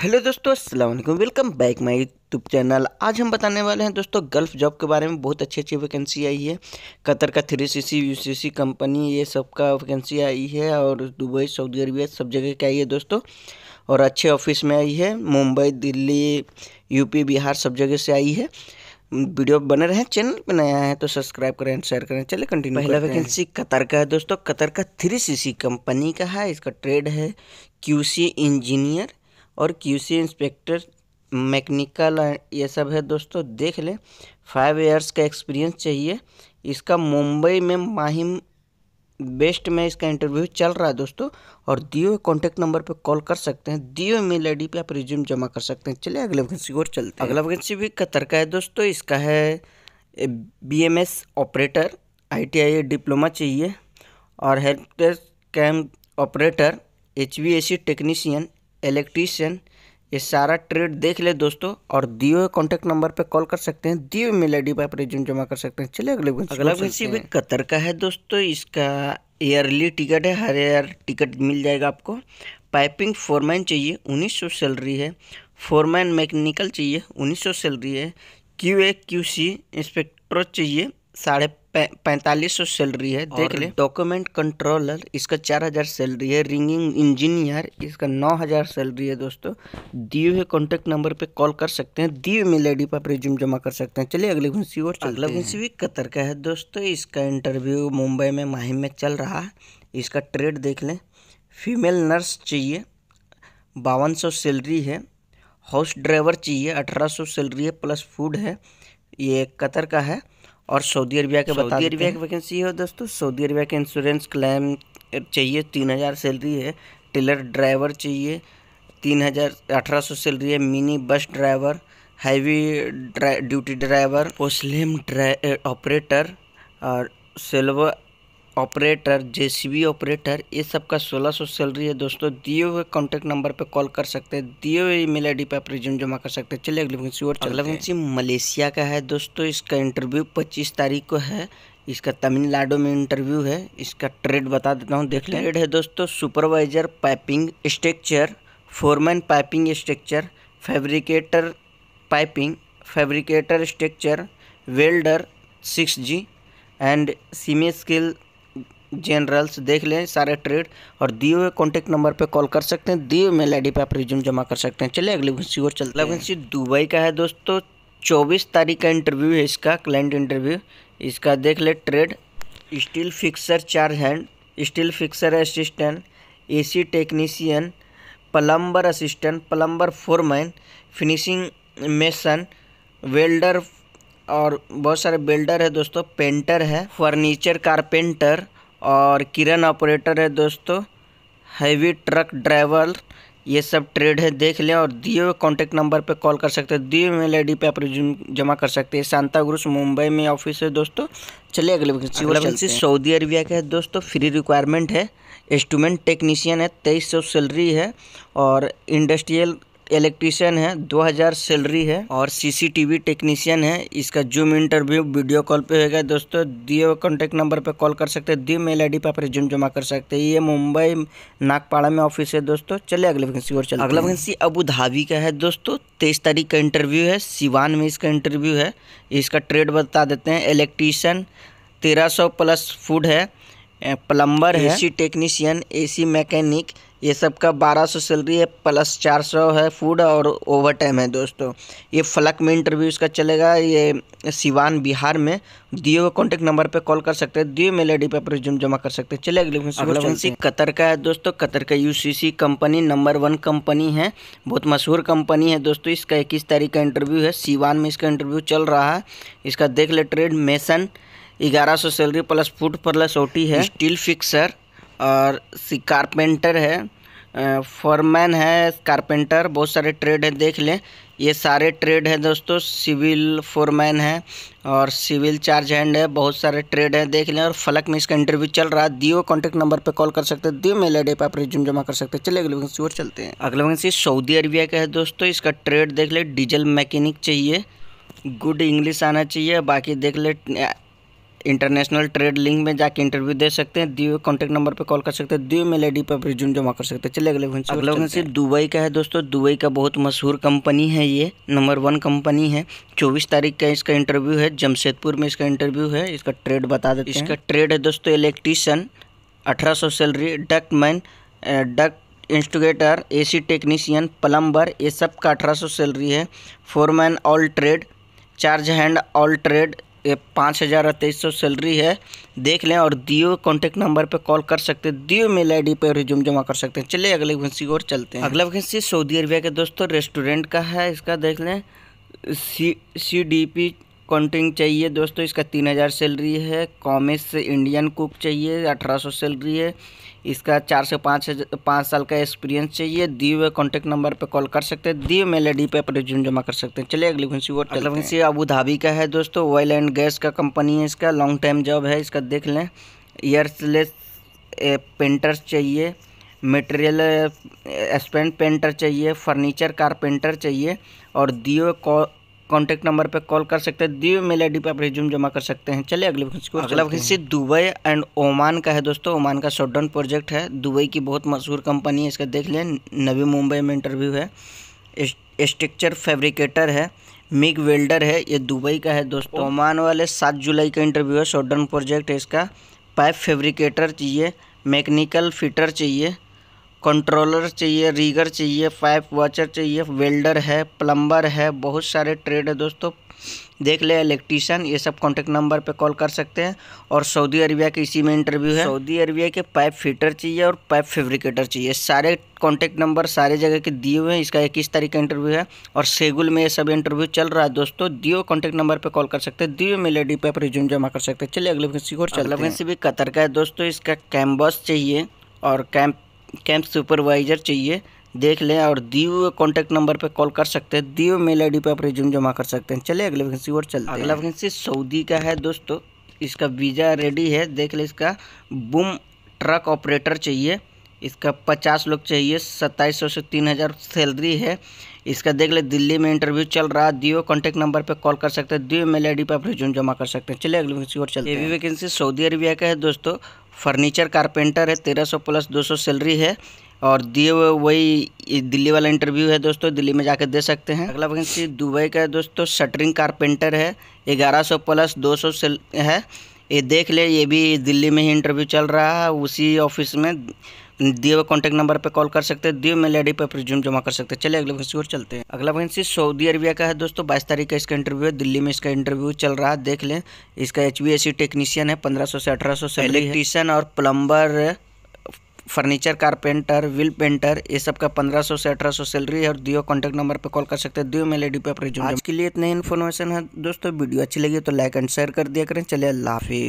Hello दोस्तों अस्सलाम वालेकुम। Welcome back my YouTube channel. आज हम बताने वाले हैं दोस्तों गल्फ जॉब के बारे में। बहुत अच्छी अच्छी वैकेंसी आई है। कतर का three C C U C C company ये सब का वैकेंसी आई है और दुबई सऊदी अरबिया सब जगह की आई है दोस्तों। और अच्छे ऑफ़िस में आई है। मुंबई दिल्ली यूपी बिहार सब जगह से आई है। वीडियो बने रहे चैनल पर नया है तो सब्सक्राइब करें शेयर करें। चलिए कंटिन्यू पहला वैकेंसी कतर का है दोस्तों। कतर का थ्री सी सी कंपनी का है। इसका ट्रेड है क्यूसी इंजीनियर और क्यूसी इंस्पेक्टर मैकेनिकल ये सब है दोस्तों, देख लें। फाइव इयर्स का एक्सपीरियंस चाहिए। इसका मुंबई में माहिम बेस्ट में इसका इंटरव्यू चल रहा है दोस्तों। और दियो कॉन्टैक्ट नंबर पर कॉल कर सकते हैं। दियो मेल आई पे आप रिज्यूम जमा कर सकते हैं। चलिए अगले वैकेंसी और चलते हैं। अगला वैकेंसी भी कतर का है दोस्तों। इसका है B M S operator I T I diploma चाहिए। और help desk CAM operator H V A C technician electrician ये सारा ट्रेड देख ले दोस्तों और दियो कॉन्टैक्ट नंबर पे कॉल कर सकते हैं दियो मेल आई डी पर आप रिज्यूम जमा कर सकते हैं। चलिए अगले अगला वैकेंसी भी कतर का है दोस्तों इसका ईयरली टिकट है हर ईयर टिकट मिल जाएगा आपको। पाइपिंग फोरमैन चाहिए उन्नीस सौ सैलरी है। फोरमैन मैकेनिकल चाहिए उन्नीस सौ सैलरी है। Q A Q C inspector चाहिए साढ़े पैंतालीस सौ सैलरी है। देख ले। डॉक्यूमेंट कंट्रोलर इसका चार हज़ार सैलरी है। रिंगिंग इंजीनियर इसका नौ हज़ार सैलरी है दोस्तों। दिए हुए कॉन्टैक्ट नंबर पे कॉल कर सकते हैं। दिए मेल आई डी पर रिज्यूम जमा कर सकते हैं। चलिए अगले घुंसी और अगला घुंसी भी कतर का है दोस्तों। इसका इंटरव्यू मुंबई में माहिम में चल रहा है। इसका ट्रेड देख लें। फीमेल नर्स चाहिए। बावन सौ सैलरी है। हाउस ड्राइवर चाहिए। अठारह सौ सैलरी है। प्लस फ़ूड है। ये कतर का है। और सऊदी अरबिया के सऊदी अरबिया की वैकेंसी है दोस्तों। सऊदी अरबिया के इंश्योरेंस क्लेम चाहिए तीन हज़ार सैलरी है। टिलर ड्राइवर चाहिए तीन हज़ार अठारह सौ सैलरी है। Mini bus driver heavy duty driver पोस्लिम operator और सिल्वर ऑपरेटर जेसीबी ऑपरेटर ये सब का 1600 सैलरी है दोस्तों। दिए हुए कॉन्टैक्ट नंबर पे कॉल कर सकते हैं। दिए हुए ईमेल आईडी पे आप रिज्यूम जमा कर सकते हैं। चलिए अगली वैकेंसी और अगला वैकेंसी मलेशिया का है दोस्तों। इसका इंटरव्यू 25 तारीख को है। इसका तमिलनाडु में इंटरव्यू है। इसका ट्रेड बता देता हूँ। देख ट्रेड है दोस्तों। Supervisor piping structure foreman piping structure fabricator piping fabricator structure welder six G and सीमे skill generals देख लें सारे ट्रेड और दिए हुए कॉन्टैक्ट नंबर पे कॉल कर सकते हैं दिए मेल आईडी पे आप रिज्यूम जमा कर सकते हैं। चलिए अगली वैकेंसी और चलते वैकेंसी दुबई का है दोस्तों चौबीस तारीख का इंटरव्यू है इसका क्लाइंट इंटरव्यू इसका देख ले trade steel fixer charge hand steel fixer assistant AC technician plumber assistant plumber foreman finishing mason welder और बहुत सारे बिल्डर है दोस्तों पेंटर है फर्नीचर कारपेंटर और किरण ऑपरेटर है दोस्तों हैवी ट्रक ड्राइवर ये सब ट्रेड है देख लें और दिए हुए कॉन्टैक्ट नंबर पे कॉल कर सकते हैं। दिए मेल आई डी पे आप रिज्यूम जमा कर सकते हैं। सांता ग्रुस मुंबई में ऑफ़िस है दोस्तों। चलिए अगले वैकेंसी वैकेंसी सऊदी अरबिया का है दोस्तों फ्री रिक्वायरमेंट है। इंस्ट्रूमेंट टेक्नीशियन है तेईस सौ सैलरी है और इंडस्ट्रियल इलेक्ट्रीशियन है 2000 सैलरी है और सीसीटीवी टेक्नीशियन है। इसका जूम इंटरव्यू वीडियो कॉल पे होगा। दोस्तों दिए कॉन्टैक्ट नंबर पे कॉल कर सकते हैं। दिए मेल आईडी पे आप रिज्यूम जमा कर सकते हैं। ये मुंबई नागपाड़ा में ऑफ़िस है दोस्तों। चलिए अगले वैकेंसी और चलिए अगला वैकेंसी अबू धाबी का है दोस्तों। तेईस तारीख का इंटरव्यू है। सिवान में इसका इंटरव्यू है। इसका ट्रेड बता देते हैं। इलेक्ट्रीशियन तेरह प्लस फ़ूड है। प्लम्बर है। एसी टेक्नीशियन एसी मैकेनिक ये सब का बारह सौ सैलरी है प्लस चार सौ है फ़ूड और ओवर टाइम है दोस्तों। ये फलक में इंटरव्यू इसका चलेगा ये सिवान बिहार में। दिए हुए कॉन्टैक्ट नंबर पे कॉल कर सकते हैं दिए मेल आई डी पे रिज्यूम जमा कर सकते हैं। चले अगले वैकेंसी कतर का है दोस्तों कतर का UCC company number one company है बहुत मशहूर कंपनी है दोस्तों। इसका इक्कीस तारीख का इंटरव्यू है सिवान में इसका इंटरव्यू चल रहा है। इसका देख ले ट्रेड मेसन ग्यारह सौ salary plus food plus OT है। स्टील फिक्सर और कारपेंटर है फॉरमैन है, कारपेंटर, बहुत सारे ट्रेड हैं, देख लें। ये सारे ट्रेड हैं दोस्तों, सिविल फोरमैन है और सिविल चार्ज हैंड है, बहुत सारे ट्रेड है, देख लें। और फलक में इसका इंटरव्यू चल रहा है, दियो कॉन्टैक्ट नंबर पे कॉल कर सकते हैं, दियो मेल आई डी पर आप रिज्यूम जमा कर सकते हैं। चलिए, अगले वैकेंसी और चलते हैं। अगले वैकेंसी सऊदी अरबिया का है दोस्तों, इसका ट्रेड देख ले, डीजल मैकेनिक चाहिए, गुड इंग्लिश आना चाहिए, बाकी देख ले इंटरनेशनल ट्रेड लिंक में जाके इंटरव्यू दे सकते हैं दिए कॉन्टैक्ट नंबर पे कॉल कर सकते हैं दिए मेल आईडी पर रिज्यूम जमा कर सकते हैं। चलिए अगले वैकेंसी अगला दुबई का है दोस्तों। दुबई का बहुत मशहूर कंपनी है ये नंबर वन कंपनी है। चौबीस तारीख का इसका इंटरव्यू है जमशेदपुर में इसका इंटरव्यू है। इसका ट्रेड बता देते इसका ट्रेड है दोस्तों इलेक्ट्रीशियन अठारह salary duct man duct insulator AC technician plumber ये सब का अठारह सौ सैलरी है। Foreman all trade charge hand all trade ये पाँच हज़ार तेईस सौ सैलरी है। देख लें और दियो कॉन्टैक्ट नंबर पे कॉल कर सकते हैं, दियो मेल आई डी पे रिज्यूम जमा कर सकते हैं। चलिए अगले वैकेंसी और चलते हैं। अगला वैकेंसी सऊदी अरबिया के दोस्तों रेस्टोरेंट का है। इसका देख लें C C D P counting चाहिए दोस्तों इसका तीन हज़ार सैलरी है कॉमिस इंडियन कुक चाहिए अठारह सौ सैलरी है इसका चार से पाँच पाँच साल का एक्सपीरियंस चाहिए दिए हुए कॉन्टैक्ट नंबर पर कॉल कर सकते हैं दिए मेल आई पे अपने रिज्यूम जमा कर सकते हैं। चलिए अगली वैकेंसी और अगला वैकेंसी अबू धाबी का है दोस्तों ऑयल एंड गैस का कंपनी है इसका लॉन्ग टाइम जॉब है इसका देख लें। ईयरलेस पेंटर्स चाहिए मटेरियल स्पेंड पेंटर चाहिए फर्नीचर कारपेंटर चाहिए और दिए कॉन्टैक्ट नंबर पर कॉल कर सकते हैं दिए मेल आई पे आप रिज्यूम जमा कर सकते हैं। चलिए अगले वैकेंसी को अगला वैकेंसी दुबई एंड ओमान का है दोस्तों। ओमान का शॉटडाउन प्रोजेक्ट है। दुबई की बहुत मशहूर कंपनी है इसका देख लें नवी मुंबई में इंटरव्यू है। स्ट्रक्चर फैब्रिकेटर है मिग वेल्डर है ये दुबई का है दोस्तों। ओमान वाले सात जुलाई का इंटरव्यू है शॉटडाउन प्रोजेक्ट है इसका। पाइप फैब्रिकेटर चाहिए मैकेनिकल फिटर चाहिए कंट्रोलर चाहिए रीगर चाहिए पाइप वाचर चाहिए वेल्डर है प्लम्बर है बहुत सारे ट्रेड है दोस्तों। देख ले इलेक्ट्रीशियन ये सब कॉन्टैक्ट नंबर पे कॉल कर सकते हैं। और सऊदी अरबिया के इसी में इंटरव्यू है। सऊदी अरबिया के पाइप फिटर चाहिए और पाइप फेब्रिकेटर चाहिए। सारे कॉन्टैक्ट नंबर सारे जगह के दिए हुए हैं इसका इक्कीस तारीख का इंटरव्यू है। और सेगुल में ये सब इंटरव्यू चल रहा है दोस्तों। दियो कॉन्टैक्ट नंबर पर कॉल कर सकते हैं। दियो मेल आई पे आप रिज्यूम जमा कर सकते हैं। चलिए अगले वैकेंसी को चल वैकेंसी भी कतर का है दोस्तों। इसका कैम्बस चाहिए और कैंप कैंप सुपरवाइज़र चाहिए, देख लें और दीव कॉन्टैक्ट नंबर पर कॉल कर सकते हैं। दीव मेल आईडी पे आप रिज्यूम जमा कर सकते हैं। चलिए, अगले वैकेंसी और चलते अगला वैकेंसी सऊदी का है दोस्तों। इसका वीज़ा रेडी है। देख लें इसका बुम ट्रक ऑपरेटर चाहिए। इसका पचास लोग चाहिए सत्ताईस सौ से तीन हज़ार सैलरी है। इसका देख ले दिल्ली में इंटरव्यू चल रहा है दियो कॉन्टैक्ट नंबर पे कॉल कर सकते हैं दियो मेल आई पर आप रिज्यूम जमा कर सकते हैं। चलिए अगली वैकेंसी और चलते हैं ये भी वैकेंसी सऊदी अरबिया का है दोस्तों। फर्नीचर कारपेंटर है तेरह सौ प्लस दो सौ सैलरी है। और दिए हुए वही दिल्ली वाला इंटरव्यू है दोस्तों दिल्ली में जाकर दे सकते हैं। अगला वैकेंसी दुबई का है दोस्तों शटरिंग कारपेंटर है ग्यारह सौ प्लस दो सौ है। ये देख ले ये भी दिल्ली में ही इंटरव्यू चल रहा है उसी ऑफ़िस में। दिए हुए कॉन्टैक्ट नंबर पर कॉल कर सकते हैं दिए मेल आई पर रिज्यूम जमा कर सकते हैं। चलिए अगले वैकेंसी और चलते हैं। अगला वैकेंसी सऊदी अरबिया का है दोस्तों। बाईस तारीख का इसका इंटरव्यू है दिल्ली में इसका इंटरव्यू चल रहा है देख लें। इसका एच टेक्नीशियन है पंद्रह सौ से अठारह सौ इलेक्ट्रीशियन और plumber furniture carpenter will painter ये सब का पंद्रह सौ से अठारह सौ सैलरी है और दियो कॉन्टैक्ट नंबर पे कॉल कर सकते हैं दियो मेल आई डी पे रिज्यूम आज के लिए इतने इन्फॉर्मेशन है दोस्तों। वीडियो अच्छी लगी तो लाइक एंड शेयर कर दिया करें। चलिए अल्लाह हाफिज़।